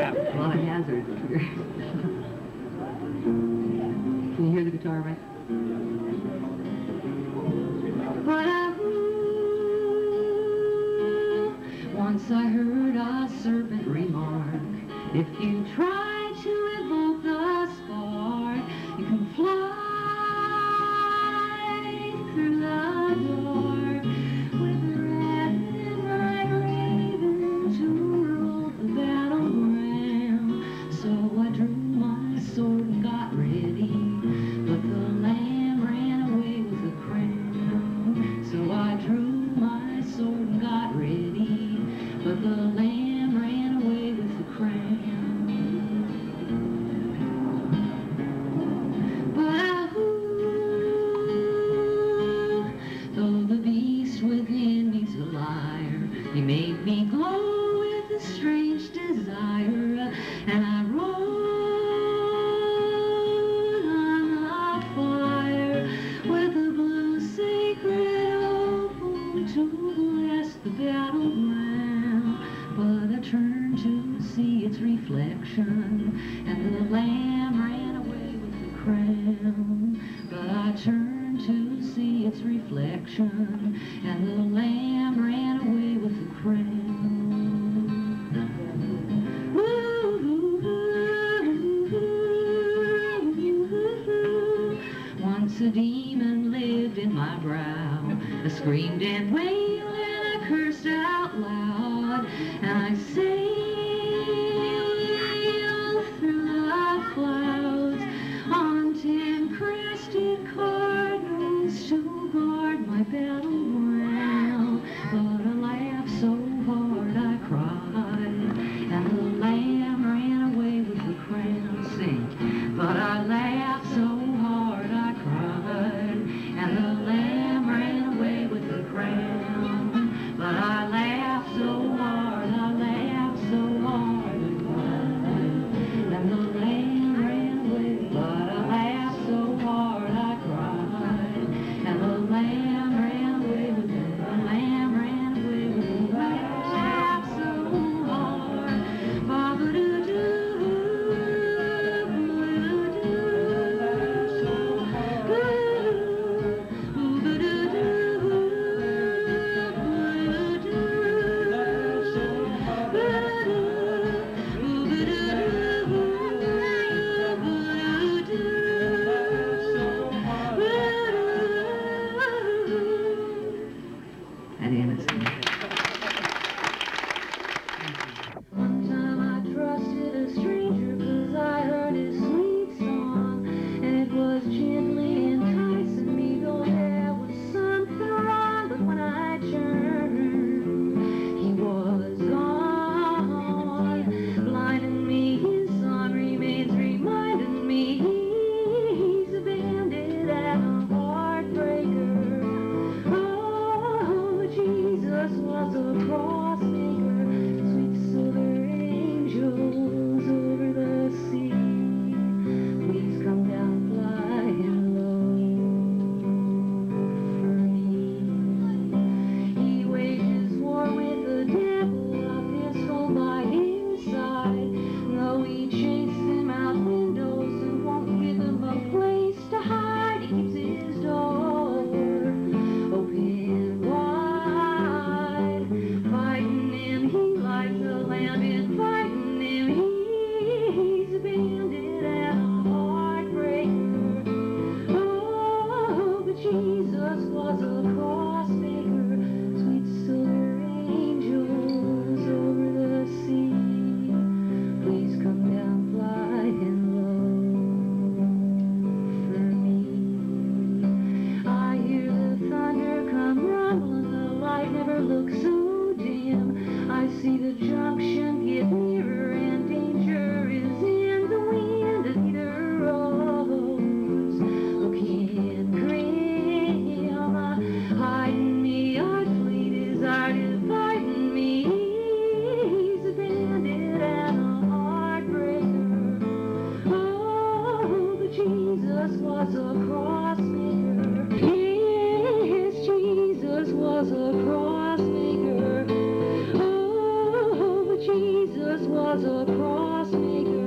that. A lot of hazards here. Can you hear the guitar right? But I, once I heard a serpent remark, if you the battleground, but I turned to see its reflection, and the lamb ran away with the crown. But I turned to see its reflection, and the lamb ran away with the crown. Once a demon lived in my brow. I screamed and wailed. I see. Jesus was a cross maker.